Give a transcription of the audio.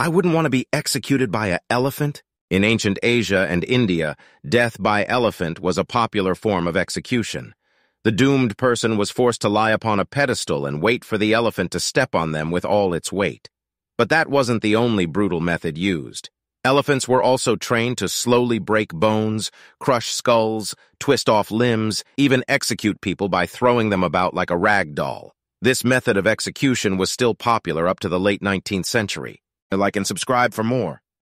I wouldn't want to be executed by an elephant. In ancient Asia and India, death by elephant was a popular form of execution. The doomed person was forced to lie upon a pedestal and wait for the elephant to step on them with all its weight. But that wasn't the only brutal method used. Elephants were also trained to slowly break bones, crush skulls, twist off limbs, even execute people by throwing them about like a rag doll. This method of execution was still popular up to the late 19th century. Like and subscribe for more.